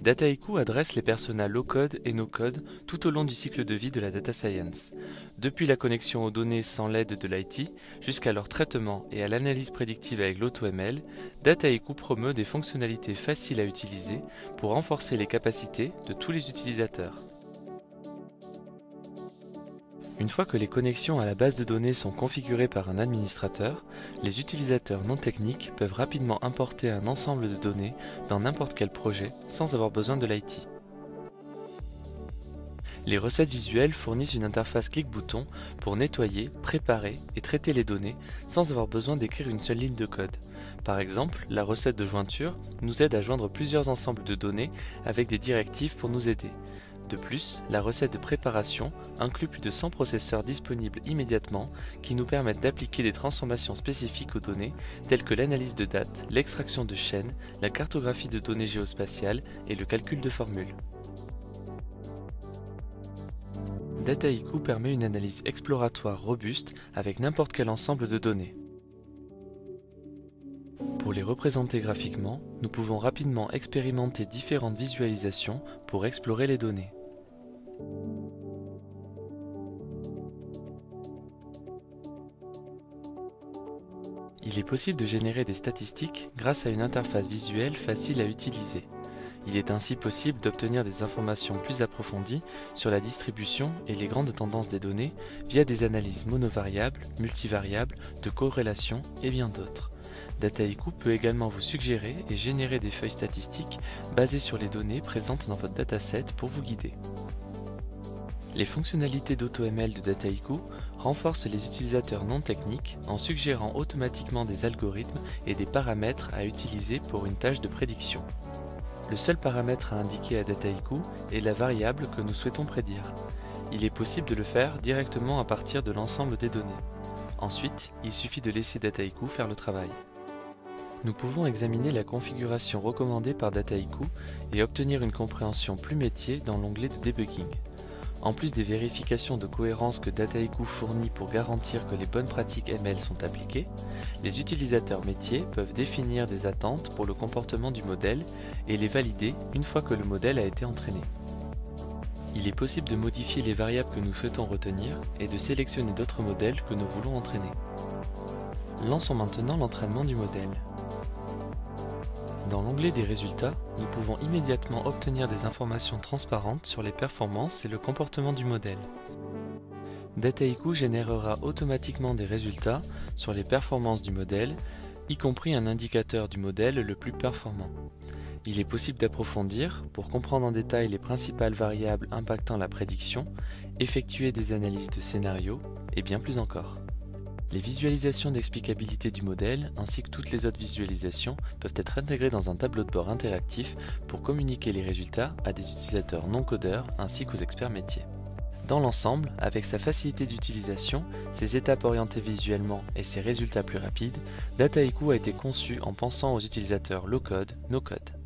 Dataiku adresse les personas low-code et no-code tout au long du cycle de vie de la data science, depuis la connexion aux données sans l'aide de l'IT jusqu'à leur traitement et à l'analyse prédictive avec l'AutoML, Dataiku promeut des fonctionnalités faciles à utiliser pour renforcer les capacités de tous les utilisateurs. Une fois que les connexions à la base de données sont configurées par un administrateur, les utilisateurs non techniques peuvent rapidement importer un ensemble de données dans n'importe quel projet sans avoir besoin de l'IT. Les recettes visuelles fournissent une interface clic-bouton pour nettoyer, préparer et traiter les données sans avoir besoin d'écrire une seule ligne de code. Par exemple, la recette de jointure nous aide à joindre plusieurs ensembles de données avec des directives pour nous aider. De plus, la recette de préparation inclut plus de 100 processeurs disponibles immédiatement qui nous permettent d'appliquer des transformations spécifiques aux données telles que l'analyse de dates, l'extraction de chaînes, la cartographie de données géospatiales et le calcul de formules. Dataiku permet une analyse exploratoire robuste avec n'importe quel ensemble de données. Pour les représenter graphiquement, nous pouvons rapidement expérimenter différentes visualisations pour explorer les données. Il est possible de générer des statistiques grâce à une interface visuelle facile à utiliser. Il est ainsi possible d'obtenir des informations plus approfondies sur la distribution et les grandes tendances des données via des analyses monovariables, multivariables, de corrélation et bien d'autres. Dataiku peut également vous suggérer et générer des feuilles statistiques basées sur les données présentes dans votre dataset pour vous guider. Les fonctionnalités d'AutoML de Dataiku renforcent les utilisateurs non techniques en suggérant automatiquement des algorithmes et des paramètres à utiliser pour une tâche de prédiction. Le seul paramètre à indiquer à Dataiku est la variable que nous souhaitons prédire. Il est possible de le faire directement à partir de l'ensemble des données. Ensuite, il suffit de laisser Dataiku faire le travail. Nous pouvons examiner la configuration recommandée par Dataiku et obtenir une compréhension plus métier dans l'onglet de debugging. En plus des vérifications de cohérence que Dataiku fournit pour garantir que les bonnes pratiques ML sont appliquées, les utilisateurs métiers peuvent définir des attentes pour le comportement du modèle et les valider une fois que le modèle a été entraîné. Il est possible de modifier les variables que nous souhaitons retenir et de sélectionner d'autres modèles que nous voulons entraîner. Lançons maintenant l'entraînement du modèle. Dans l'onglet des résultats, nous pouvons immédiatement obtenir des informations transparentes sur les performances et le comportement du modèle. Dataiku générera automatiquement des résultats sur les performances du modèle, y compris un indicateur du modèle le plus performant. Il est possible d'approfondir, pour comprendre en détail les principales variables impactant la prédiction, effectuer des analyses de scénarios et bien plus encore. Les visualisations d'explicabilité du modèle, ainsi que toutes les autres visualisations, peuvent être intégrées dans un tableau de bord interactif pour communiquer les résultats à des utilisateurs non codeurs ainsi qu'aux experts métiers. Dans l'ensemble, avec sa facilité d'utilisation, ses étapes orientées visuellement et ses résultats plus rapides, Dataiku a été conçu en pensant aux utilisateurs low-code, no-code.